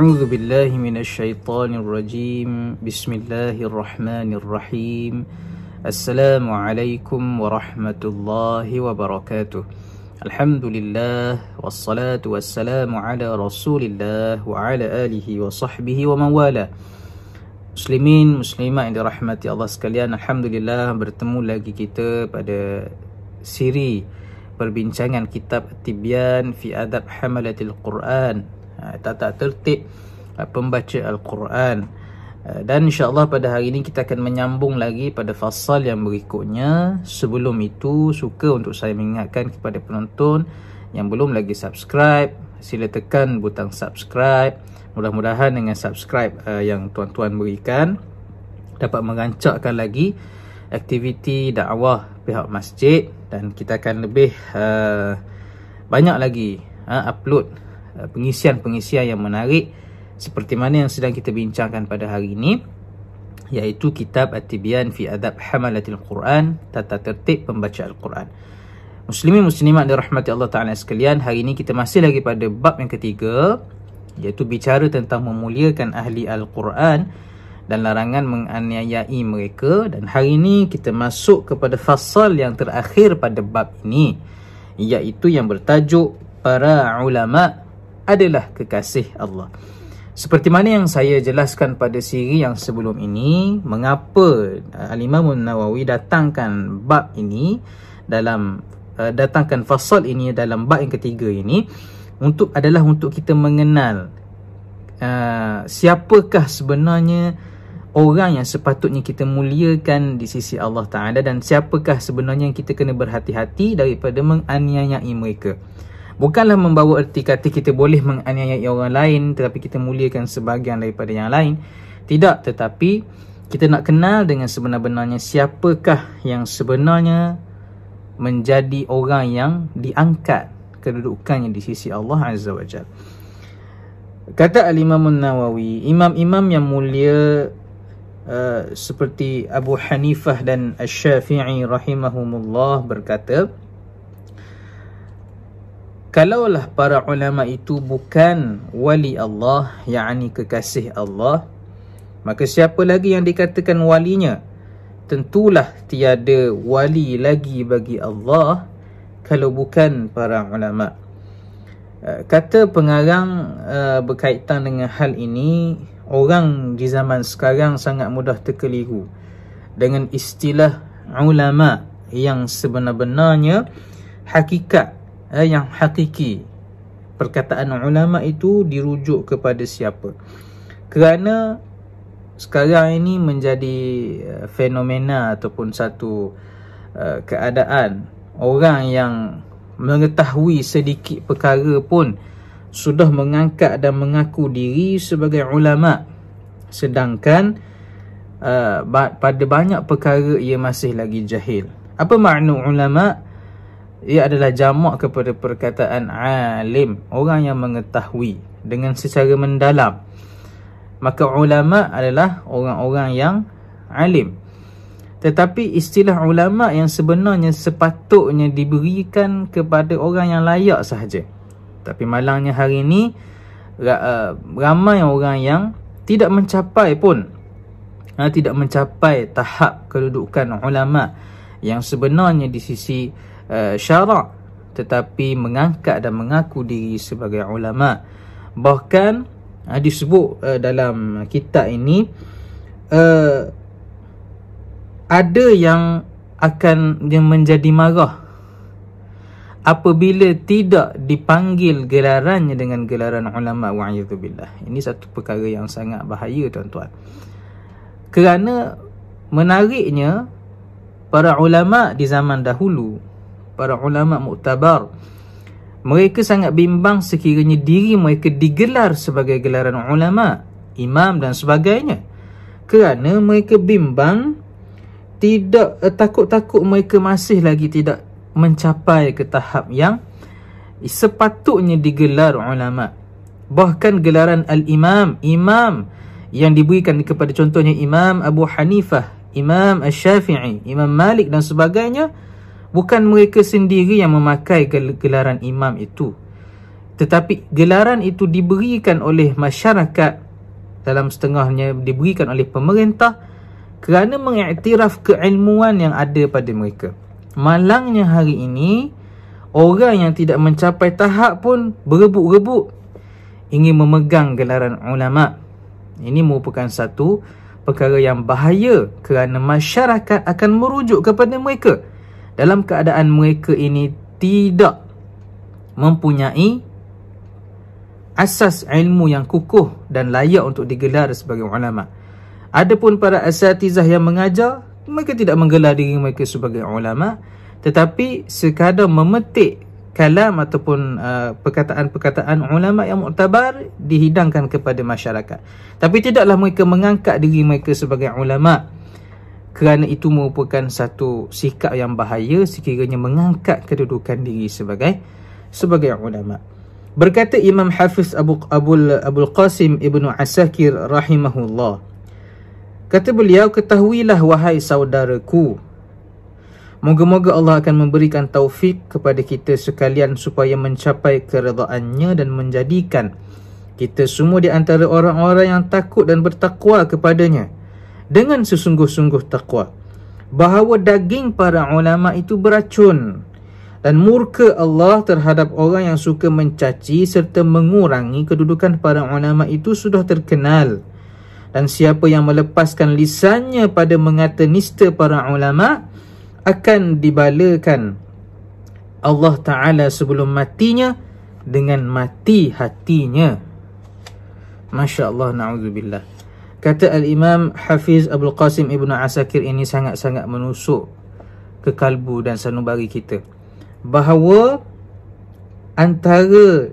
أعوذ بالله من الشيطان الرجيم بسم الله الرحمن الرحيم السلام عليكم ورحمة الله وبركاته الحمد لله والصلاة والسلام على رسول الله وعلى آله وصحبه ومن والاه Muslimin, muslimat yang dirahmati Allah sekalian Alhamdulillah bertemu lagi kita pada siri perbincangan kitab Tibyan fi Adab Hamalatil Quran ha, Tata tertib ha, pembaca Al-Quran. Ha, Dan insyaAllah pada hari ini kita akan menyambung lagi pada fasal yang berikutnya. Sebelum itu suka untuk saya mengingatkan kepada penonton Yang belum lagi subscribe Sila tekan butang subscribe. Mudah-mudahan dengan subscribe yang tuan-tuan berikan dapat merancakkan lagi aktiviti dakwah pihak masjid. Dan kita akan lebih uh, banyak lagi uh, upload pengisian-pengisian yang menarik seperti mana yang sedang kita bincangkan pada hari ini iaitu kitab At-Tibyan fi Adab Hamalatil Quran tata tertib pembaca Al-Quran. Muslimin muslimat dirahmati Allah Taala sekalian, hari ini kita masih lagi pada bab yang ketiga iaitu bicara tentang memuliakan ahli Al-Quran dan larangan menganiayai mereka dan hari ini kita masuk kepada fasal yang terakhir pada bab ini iaitu yang bertajuk para ulama adalah kekasih Allah. Seperti mana yang saya jelaskan pada siri yang sebelum ini, mengapa uh, Al-Imam Nawawi datangkan bab ini dalam uh, datangkan fasal ini dalam bab yang ketiga ini untuk adalah untuk kita mengenal uh, siapakah sebenarnya orang yang sepatutnya kita muliakan di sisi Allah Taala dan siapakah sebenarnya yang kita kena berhati-hati daripada menganiayai mereka. Bukanlah membawa erti kata kita boleh menganiayai orang lain tetapi kita muliakan sebahagian daripada yang lain. Tidak, tetapi kita nak kenal dengan sebenar-benarnya siapakah yang sebenarnya menjadi orang yang diangkat kedudukannya di sisi Allah Azza wa Jal. Kata Al-Imam Nawawi, imam-imam yang mulia uh, seperti Abu Hanifah dan Asy-Syafi'i rahimahumullah berkata, Kalaulah para ulama itu bukan wali Allah, yakni kekasih Allah, maka siapa lagi yang dikatakan walinya? Tentulah tiada wali lagi bagi Allah kalau bukan para ulama. Uh, kata pengarang uh, berkaitan dengan hal ini, orang di zaman sekarang sangat mudah terkeliru dengan istilah ulama yang sebenar-benarnya hakikat uh, yang hakiki. Perkataan ulama itu dirujuk kepada siapa? Kerana sekarang ini menjadi fenomena ataupun satu keadaan orang yang mengetahui sedikit perkara pun sudah mengangkat dan mengaku diri sebagai ulama sedangkan uh, pada banyak perkara ia masih lagi jahil apa makna ulama ia adalah jamak kepada perkataan alim orang yang mengetahui dengan secara mendalam maka ulama adalah orang-orang yang alim tetapi istilah ulama yang sebenarnya sepatutnya diberikan kepada orang yang layak sahaja. Tapi malangnya hari ini uh, ramai orang yang tidak mencapai pun uh, tidak mencapai tahap kedudukan ulama yang sebenarnya di sisi uh, syarak tetapi mengangkat dan mengaku diri sebagai ulama. Bahkan disebut dalam kitab ini ada yang akan dia menjadi marah apabila tidak dipanggil gelarannya dengan gelaran ulama wa'idzubillah. Ini satu perkara yang sangat bahaya tuan-tuan. Kerana menariknya para ulama di zaman dahulu, para ulama muktabar, mereka sangat bimbang sekiranya diri mereka digelar sebagai gelaran ulama, imam dan sebagainya. Kerana mereka bimbang tidak uh, takut-takut mereka masih lagi tidak mencapai ke tahap yang sepatutnya digelar ulama bahkan gelaran al-imam imam yang diberikan kepada contohnya imam Abu Hanifah imam Asy-Syafi'i imam Malik dan sebagainya bukan mereka sendiri yang memakai gelaran imam itu. Tetapi gelaran itu diberikan oleh masyarakat dalam setengahnya diberikan oleh pemerintah kerana mengiktiraf keilmuan yang ada pada mereka. Malangnya hari ini orang yang tidak mencapai tahap pun berebut-rebut ingin memegang gelaran ulama. Ini merupakan satu perkara yang bahaya kerana masyarakat akan merujuk kepada mereka dalam keadaan mereka ini tidak mempunyai asas ilmu yang kukuh dan layak untuk digelar sebagai ulama. Adapun para asatizah yang mengajar, mereka tidak menggelar diri mereka sebagai ulama tetapi sekadar memetik kalam ataupun uh, perkataan-perkataan ulama yang muktabar dihidangkan kepada masyarakat. Tapi tidaklah mereka mengangkat diri mereka sebagai ulama kerana itu merupakan satu sikap yang bahaya sekiranya mengangkat kedudukan diri sebagai sebagai ulama. Berkata Imam Hafiz Abu Abul Abul Qasim Ibnu Asakir rahimahullah. Kata beliau, ketahuilah wahai saudaraku. Moga-moga Allah akan memberikan taufik kepada kita sekalian supaya mencapai keredaannya dan menjadikan kita semua di antara orang-orang yang takut dan bertakwa kepadanya dengan sesungguh-sungguh takwa. Bahawa daging para ulama itu beracun dan murka Allah terhadap orang yang suka mencaci serta mengurangi kedudukan para ulama itu sudah terkenal dan siapa yang melepaskan lisannya pada mengata nista para ulama akan dibalakan Allah Ta'ala sebelum matinya dengan mati hatinya Masya Allah na'udzubillah Kata Al-Imam Hafiz Abdul Qasim Ibn Asakir ini sangat-sangat menusuk ke kalbu dan sanubari kita bahawa antara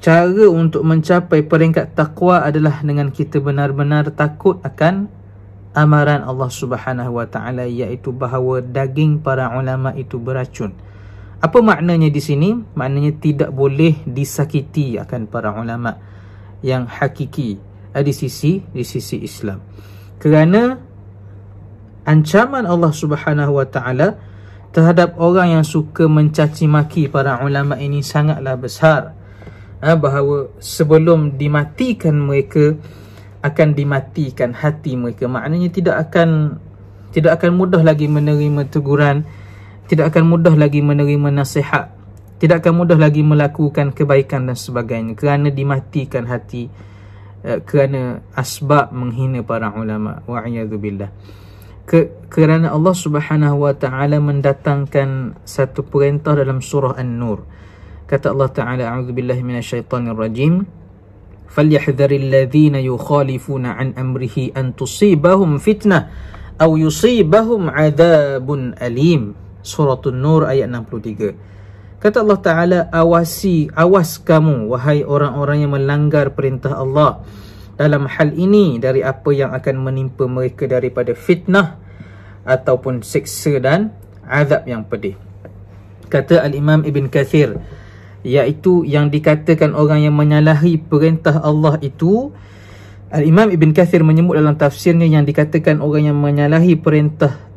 cara untuk mencapai peringkat takwa adalah dengan kita benar-benar takut akan amaran Allah Subhanahu Wa Taala iaitu bahawa daging para ulama itu beracun. Apa maknanya di sini? Maknanya tidak boleh disakiti akan para ulama yang hakiki. Di sisi di sisi Islam. Kerana ancaman Allah Subhanahu Wa Taala terhadap orang yang suka mencaci maki para ulama ini sangatlah besar. Ha, bahawa sebelum dimatikan mereka akan dimatikan hati mereka. Maknanya tidak akan tidak akan mudah lagi menerima teguran tidak akan mudah lagi menerima nasihat tidak akan mudah lagi melakukan kebaikan dan sebagainya kerana dimatikan hati uh, kerana asbab menghina para ulama wa'iyadzubillah ke, kerana Allah Subhanahu wa taala mendatangkan satu perintah dalam surah An-Nur. Kata Allah Taala, "A'udzubillahi minasyaitonir rajim." Falyahdharil ladzina yukhalifuna an amrihi an tusibahum fitnah aw yusibahum adabun alim. Surah An-Nur ayat 63. Kata Allah Taala, "Awasi, awas kamu wahai orang-orang yang melanggar perintah Allah." dalam hal ini dari apa yang akan menimpa mereka daripada fitnah ataupun seksa dan azab yang pedih. Kata Al-Imam Ibn Kathir, iaitu yang dikatakan orang yang menyalahi perintah Allah itu, Al-Imam Ibn Kathir menyebut dalam tafsirnya yang dikatakan orang yang menyalahi perintah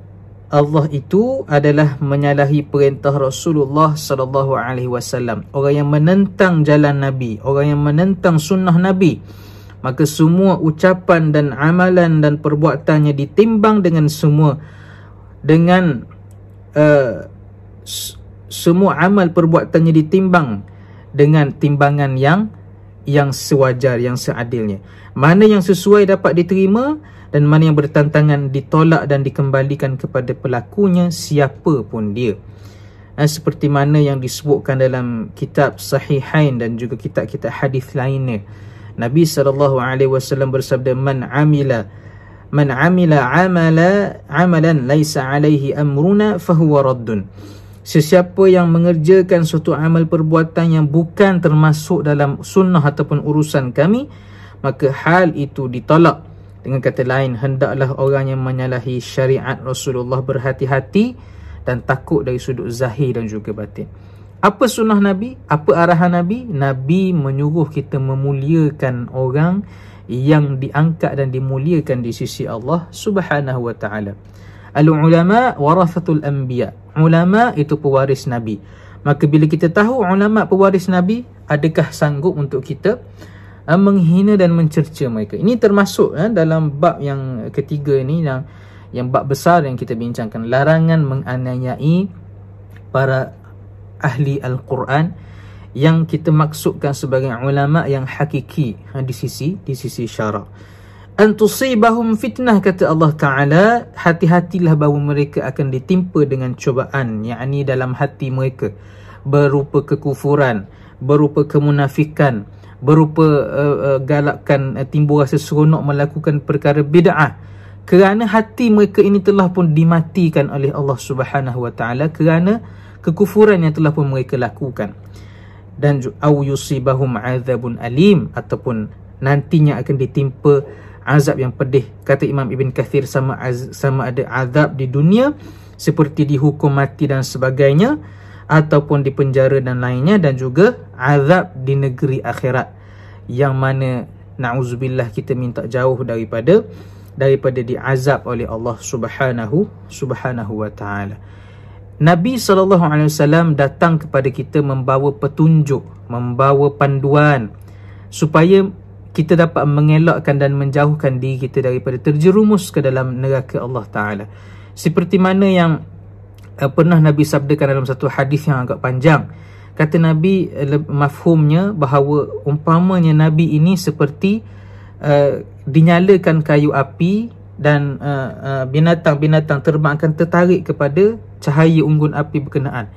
Allah itu adalah menyalahi perintah Rasulullah sallallahu alaihi wasallam. Orang yang menentang jalan Nabi, orang yang menentang sunnah Nabi maka semua ucapan dan amalan dan perbuatannya ditimbang dengan semua dengan uh, semua amal perbuatannya ditimbang dengan timbangan yang yang sewajar yang seadilnya mana yang sesuai dapat diterima dan mana yang bertentangan ditolak dan dikembalikan kepada pelakunya siapa pun dia. Uh, seperti mana yang disebutkan dalam kitab sahihain dan juga kitab-kitab hadis lainnya. Nabi SAW bersabda man amila man amila amala amalan laisa alaihi amruna fahuwa raddun. Sesiapa yang mengerjakan suatu amal perbuatan yang bukan termasuk dalam sunnah ataupun urusan kami maka hal itu ditolak dengan kata lain hendaklah orang yang menyalahi syariat Rasulullah berhati-hati dan takut dari sudut zahir dan juga batin apa sunnah Nabi? Apa arahan Nabi? Nabi menyuruh kita memuliakan orang yang diangkat dan dimuliakan di sisi Allah Subhanahu wa taala. Al ulama warathatul anbiya. Ulama itu pewaris Nabi. Maka bila kita tahu ulama pewaris Nabi, adakah sanggup untuk kita uh, menghina dan mencerca mereka? Ini termasuk uh, dalam bab yang ketiga ini yang yang bab besar yang kita bincangkan, larangan menganiayai para ahli Al-Quran yang kita maksudkan sebagai ulama yang hakiki uh, di sisi di sisi syarak antusibahum fitnah kata Allah Taala hati-hatilah bahawa mereka akan ditimpa dengan cubaan yakni dalam hati mereka berupa kekufuran berupa kemunafikan berupa uh, uh, galakkan uh, timbul rasa seronok melakukan perkara bid'ah. Kerana hati mereka ini telah pun dimatikan oleh Allah Subhanahu wa taala kerana kekufuran yang telah pun mereka lakukan. Dan au yusibahum azabun alim ataupun nantinya akan ditimpa azab yang pedih. Kata Imam Ibn Kathir sama az, sama ada azab di dunia seperti dihukum mati dan sebagainya ataupun di penjara dan lainnya dan juga azab di negeri akhirat yang mana nauzubillah kita minta jauh daripada daripada diazab oleh Allah Subhanahu Subhanahu wa taala Nabi SAW datang kepada kita membawa petunjuk, membawa panduan supaya kita dapat mengelakkan dan menjauhkan diri kita daripada terjerumus ke dalam neraka Allah Ta'ala. Seperti mana yang uh, pernah Nabi sabdakan dalam satu hadis yang agak panjang. Kata Nabi, uh, mafhumnya bahawa umpamanya Nabi ini seperti uh, dinyalakan kayu api dan uh, uh, binatang-binatang terbang akan tertarik kepada cahaya unggun api berkenaan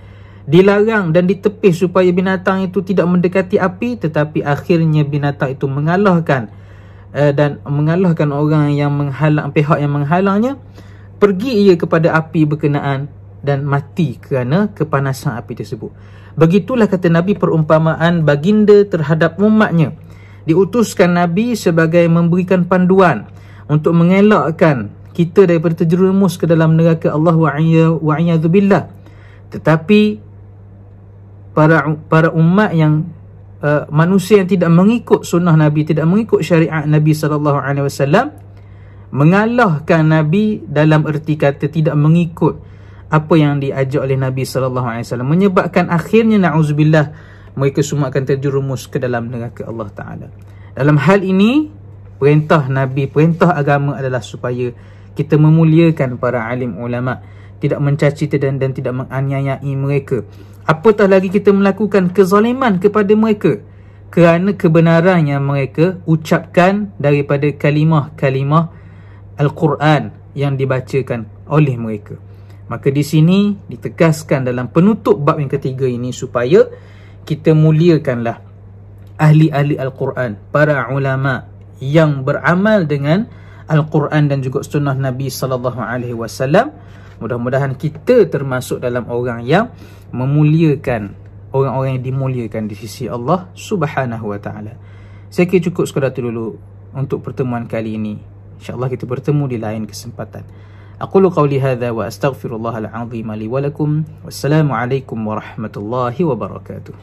dilarang dan ditepis supaya binatang itu tidak mendekati api tetapi akhirnya binatang itu mengalahkan dan mengalahkan orang yang menghalang pihak yang menghalangnya pergi ia kepada api berkenaan dan mati kerana kepanasan api tersebut. Begitulah kata Nabi perumpamaan baginda terhadap umatnya. Diutuskan Nabi sebagai memberikan panduan untuk mengelakkan kita daripada terjerumus ke dalam neraka Allah wa'iyadzubillah tetapi para para umat yang uh, manusia yang tidak mengikut sunnah Nabi tidak mengikut syariat Nabi sallallahu alaihi wasallam mengalahkan Nabi dalam erti kata tidak mengikut apa yang diajak oleh Nabi sallallahu alaihi wasallam? Menyebabkan akhirnya nauzubillah mereka semua akan terjerumus ke dalam neraka Allah taala. Dalam hal ini perintah Nabi perintah agama adalah supaya kita memuliakan para alim ulama tidak mencaci dan dan tidak menganiayai mereka. Apatah lagi kita melakukan kezaliman kepada mereka? Kerana kebenaran yang mereka ucapkan daripada kalimah-kalimah Al-Quran yang dibacakan oleh mereka. Maka di sini ditegaskan dalam penutup bab yang ketiga ini supaya kita muliakanlah ahli-ahli Al-Quran, para ulama yang beramal dengan Al-Quran dan juga sunnah Nabi sallallahu alaihi wasallam Mudah-mudahan kita termasuk dalam orang yang memuliakan orang-orang yang dimuliakan di sisi Allah Subhanahu wa taala. Saya kira cukup sekadar itu dulu untuk pertemuan kali ini. Insya-Allah kita bertemu di lain kesempatan. أقول قولي هذا وأستغفر الله العظيم لي ولكم والسلام عليكم ورحمة الله وبركاته.